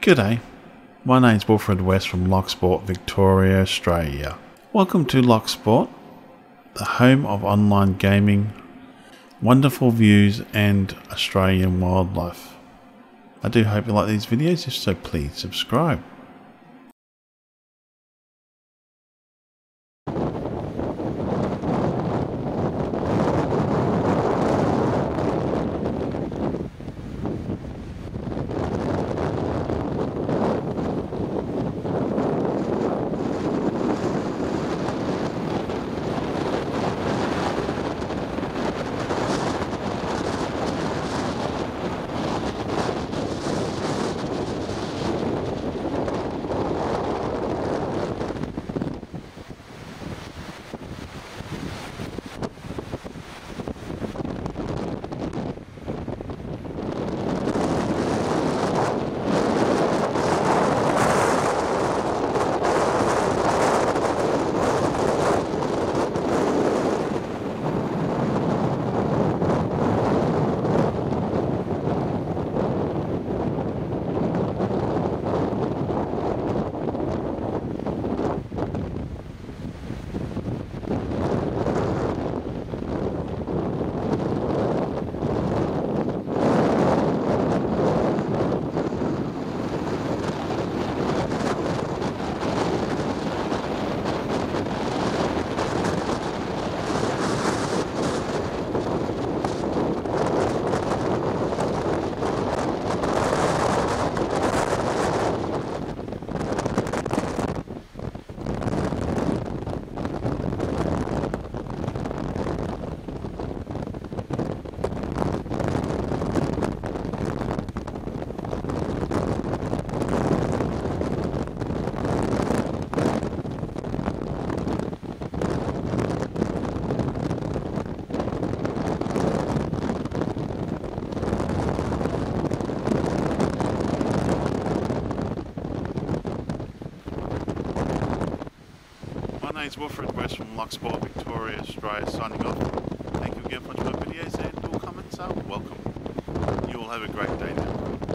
G'day, my name's Wilfred West from Loch Sport, Victoria, Australia. Welcome to Loch Sport, the home of online gaming, wonderful views, and Australian wildlife. I do hope you like these videos, if so, please subscribe. Name's Wilfred West from Loch Sport, Victoria, Australia, signing off. Thank you again for watching my videos and all comments are welcome. You all have a great day now.